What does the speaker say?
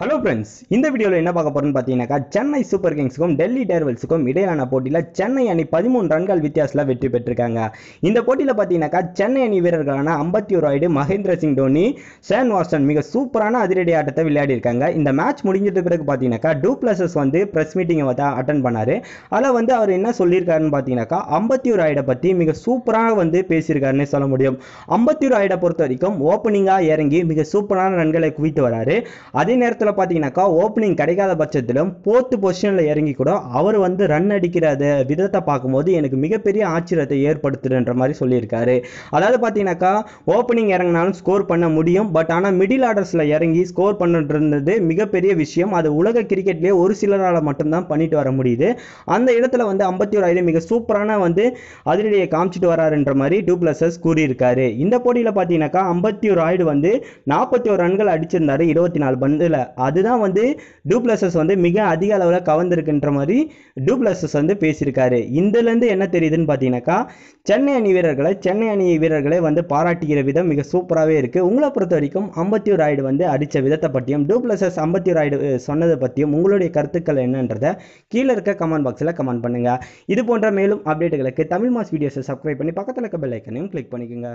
Hello friends இந்த வீடியோவில் என்ன பார்க்க போகிறோம்னு பார்த்தீங்கன்னாக்கா சென்னை சூப்பர் கிங்ஸுக்கும் டெல்லி டேர்வல்ஸுக்கும் இடையிலான போட்டியில் சென்னை அணி பதிமூணு ரன்கள் வித்தியாசத்தில் வெற்றி பெற்றிருக்காங்க. இந்த போட்டியில் பார்த்தீங்கன்னாக்கா சென்னை அணி வீரர்களான ஐம்பத்தி ஒரு மகேந்திர சிங் டோனி ஷேன் வாட்சன் மிக சூப்பரான அதிரடி ஆட்டத்தை விளையாடிருக்காங்க இந்த மேட்ச் முடிஞ்சது பிறகு பார்த்தீங்கன்னாக்கா டூ பிளஸஸ் வந்து ப்ரெஸ் மீட்டிங்கை வந்து அட்டன் பண்ணார். அதில் வந்து அவர் என்ன சொல்லியிருக்காருன்னு பார்த்தீங்கன்னாக்கா ஐம்பத்தி ஒரு பற்றி மிக சூப்பராக வந்து பேசியிருக்காருன்னு சொல்ல முடியும். ஐம்பத்தி ஒரு பொறுத்த வரைக்கும் ஓப்பனிங்காக இறங்கி மிக சூப்பரான ரன்களை குவித்து வராரு. அதே நேரத்தில் பார்த்தீங்கன்னாக்கா ஓப்பனிங் கிடைக்காத பட்சத்திலும் போர்த்து பொசிஷனில் இறங்கி கூட அவர் வந்து ரன் அடிக்கிற விதத்தை பார்க்கும்போது எனக்கு மிகப்பெரிய ஆச்சரியத்தை ஏற்படுத்துதுன்ற மாதிரி சொல்லியிருக்காரு. அதாவது பார்த்தீங்கன்னாக்கா ஓப்பனிங் இறங்கினாலும் ஸ்கோர் பண்ண முடியும். பட் ஆனால் மிடில் ஆர்டர்ஸில் இறங்கி ஸ்கோர் பண்ணுறது மிகப்பெரிய விஷயம். அது உலக கிரிக்கெட்லேயே ஒரு சிலரால் மட்டும்தான் பண்ணிட்டு வர முடியுது. அந்த இடத்துல வந்து ஐம்பத்தி ஒரு மிக சூப்பரான வந்து அதிரடியை காமிச்சிட்டு வராருன்ற மாதிரி டூ பிளஸஸ் கூறியிருக்காரு. இந்த போட்டியில் பார்த்தீங்கன்னாக்கா ஐம்பத்தி ஒரு ஆயிடு வந்து நாற்பத்தி ஒரு ரன்கள் அடிச்சிருந்தாரு. இருபத்தி நாலு பந்தில் அதுதான் வந்து டூப்ளஸஸ் வந்து மிக அதிக அளவில் கவர்ந்துருக்குன்ற மாதிரி டூப்ளஸஸ் வந்து பேசியிருக்காரு. இதுலேருந்து என்ன தெரியுதுன்னு பார்த்தீங்கன்னாக்கா சென்னை அணி வீரர்களை சென்னை அணி வீரர்களை வந்து பாராட்டுகிற விதம் மிக சூப்பராகவே இருக்குது உங்களை பொறுத்த வரைக்கும் ஐம்பத்தி ஒரு ஆயிடு வந்து அடித்த விதத்தை பற்றியும் டூப்ளஸஸ் ஐம்பத்தி ஒரு ஆயிடு சொன்னதை பற்றியும் உங்களுடைய கருத்துக்கள் என்னன்றதை கீழே இருக்க கமெண்ட் பாக்ஸில் கமெண்ட் பண்ணுங்கள் இது போன்ற மேலும் அப்டேட்டுகளுக்கு தமிழ் மாஸ் வீடியோஸை சப்ஸ்கிரைப் பண்ணி பக்கத்தில் இருக்க பெல் ஐக்கனையும் கிளிக் பண்ணிக்கோங்க.